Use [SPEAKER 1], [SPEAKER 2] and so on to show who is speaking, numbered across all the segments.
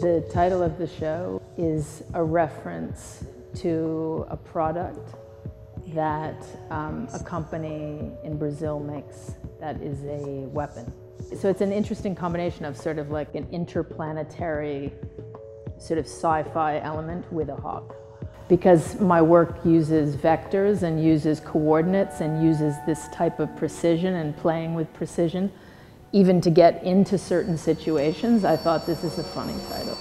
[SPEAKER 1] The title of the show is a reference to a product that um, a company in Brazil makes that is a weapon. So it's an interesting combination of sort of like an interplanetary sort of sci-fi element with a hawk. Because my work uses vectors and uses coordinates and uses this type of precision and playing with precision, even to get into certain situations, I thought this is a funny title.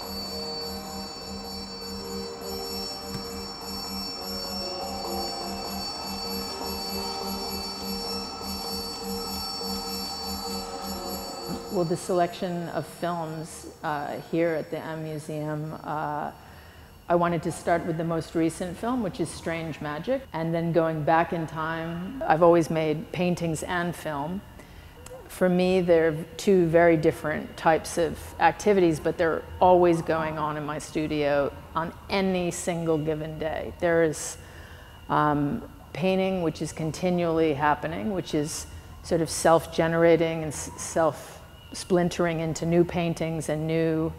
[SPEAKER 1] Well, the selection of films uh, here at the M Museum, uh, I wanted to start with the most recent film, which is Strange Magic, and then going back in time. I've always made paintings and film. For me, they're two very different types of activities, but they're always going on in my studio on any single given day. There is um, painting, which is continually happening, which is sort of self-generating and self splintering into new paintings and new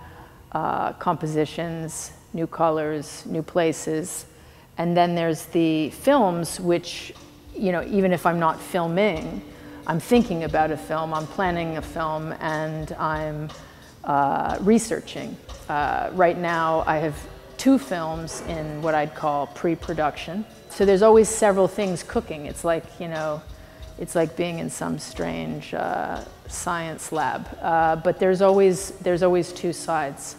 [SPEAKER 1] uh, compositions, new colors, new places. And then there's the films, which, you know, even if I'm not filming, I'm thinking about a film, I'm planning a film, and I'm uh, researching. Uh, right now, I have two films in what I'd call pre-production. So there's always several things cooking. It's like, you know, it's like being in some strange uh, science lab. Uh, but there's always, there's always two sides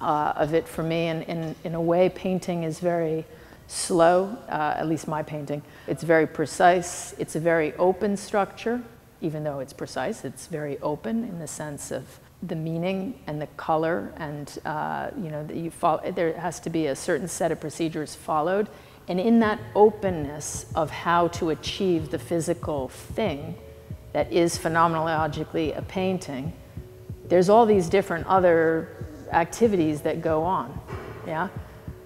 [SPEAKER 1] uh, of it for me. And in, in a way, painting is very slow, uh, at least my painting. It's very precise. It's a very open structure. Even though it's precise, it's very open in the sense of the meaning and the color and uh, you know you follow, there has to be a certain set of procedures followed and in that openness of how to achieve the physical thing that is phenomenologically a painting, there's all these different other activities that go on. Yeah?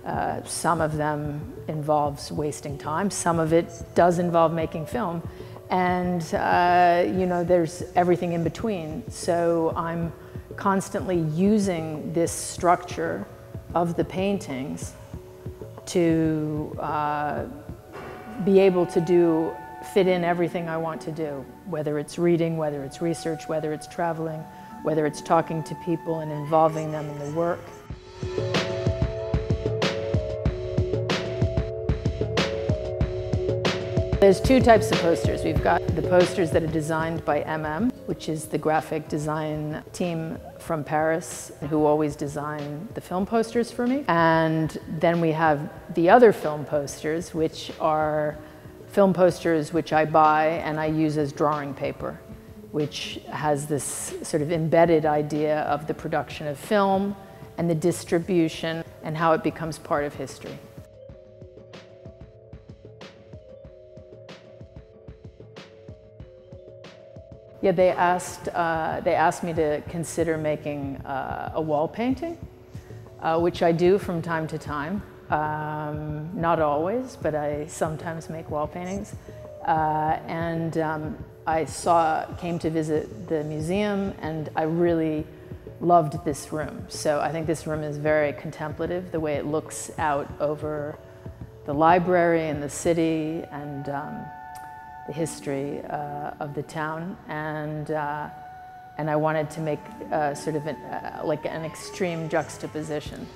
[SPEAKER 1] Uh, some of them involves wasting time. Some of it does involve making film. And, uh, you know, there's everything in between. So I'm constantly using this structure of the paintings to uh, be able to do, fit in everything I want to do, whether it's reading, whether it's research, whether it's traveling, whether it's talking to people and involving them in the work. There's two types of posters. We've got the posters that are designed by MM, which is the graphic design team from Paris who always design the film posters for me. And then we have the other film posters, which are film posters which I buy and I use as drawing paper, which has this sort of embedded idea of the production of film and the distribution and how it becomes part of history. Yeah, they asked, uh, they asked me to consider making uh, a wall painting, uh, which I do from time to time. Um, not always, but I sometimes make wall paintings. Uh, and um, I saw, came to visit the museum and I really loved this room. So I think this room is very contemplative, the way it looks out over the library and the city and um, the history uh, of the town, and uh, and I wanted to make uh, sort of an, uh, like an extreme juxtaposition.